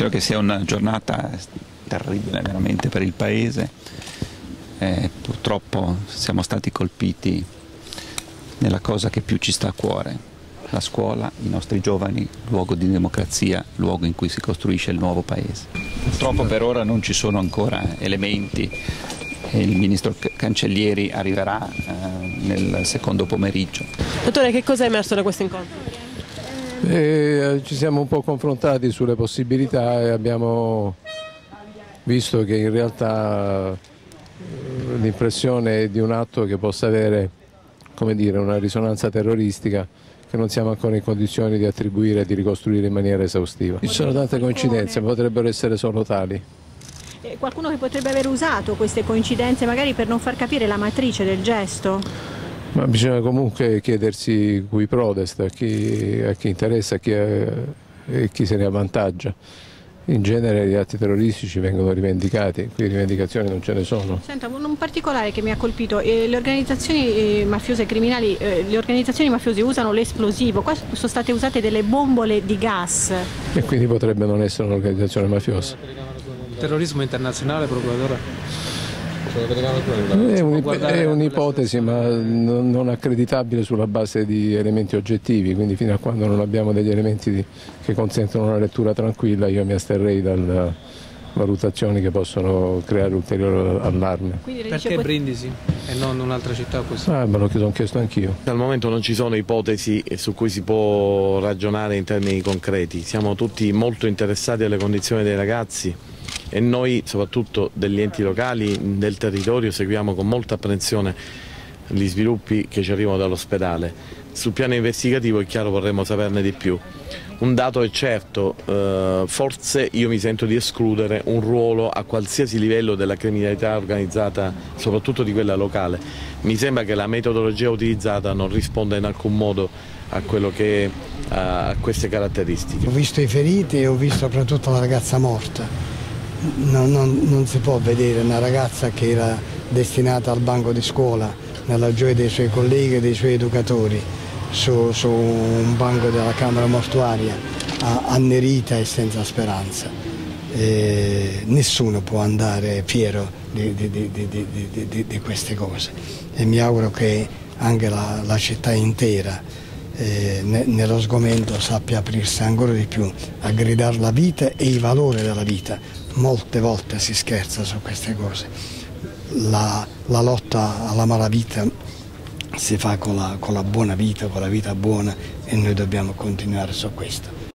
Credo che sia una giornata terribile veramente per il Paese. Eh, purtroppo siamo stati colpiti nella cosa che più ci sta a cuore, la scuola, i nostri giovani, luogo di democrazia, luogo in cui si costruisce il nuovo Paese. Purtroppo per ora non ci sono ancora elementi il ministro Cancellieri arriverà eh, nel secondo pomeriggio. Dottore, che cosa è emerso da questo incontro? Eh, ci siamo un po' confrontati sulle possibilità e abbiamo visto che in realtà eh, l'impressione è di un atto che possa avere dire, una risonanza terroristica che non siamo ancora in condizioni di attribuire e di ricostruire in maniera esaustiva. Ci sono tante coincidenze, potrebbero essere solo tali. Eh, qualcuno che potrebbe aver usato queste coincidenze magari per non far capire la matrice del gesto? Ma bisogna comunque chiedersi cui prodest, a chi, a chi interessa a chi, e chi se ne avvantaggia. In genere gli atti terroristici vengono rivendicati, qui rivendicazioni non ce ne sono. Senta, un particolare che mi ha colpito, eh, le organizzazioni eh, mafiose criminali, eh, le organizzazioni mafiose usano l'esplosivo, qua sono state usate delle bombole di gas. E quindi potrebbe non essere un'organizzazione mafiosa terrorismo internazionale, procuratore? È un'ipotesi ma non accreditabile sulla base di elementi oggettivi, quindi fino a quando non abbiamo degli elementi che consentono una lettura tranquilla io mi asterrei dalle valutazioni che possono creare ulteriore allarme. Perché Brindisi e non un'altra città? Questo? Ah, me lo sono chiesto anch'io. Al momento non ci sono ipotesi su cui si può ragionare in termini concreti, siamo tutti molto interessati alle condizioni dei ragazzi e noi soprattutto degli enti locali del territorio seguiamo con molta apprensione gli sviluppi che ci arrivano dall'ospedale. Sul piano investigativo è chiaro vorremmo saperne di più. Un dato è certo, eh, forse io mi sento di escludere un ruolo a qualsiasi livello della criminalità organizzata, soprattutto di quella locale. Mi sembra che la metodologia utilizzata non risponda in alcun modo a, che, a queste caratteristiche. Ho visto i feriti e ho visto soprattutto la ragazza morta non, non, non, si può vedere una ragazza che era destinata al banco di scuola, nella gioia dei suoi colleghi e dei suoi educatori, su, su un banco della camera mortuaria, annerita e senza speranza. E nessuno può andare fiero di, di, di, di, queste cose e mi auguro che anche la, la città intera eh, nello sgomento sappia aprirsi ancora di più a gridare la vita e i valori della vita. Molte volte si scherza su queste cose. La, la lotta alla malavita si fa con la, con la buona vita, con la vita buona e noi dobbiamo continuare su questo.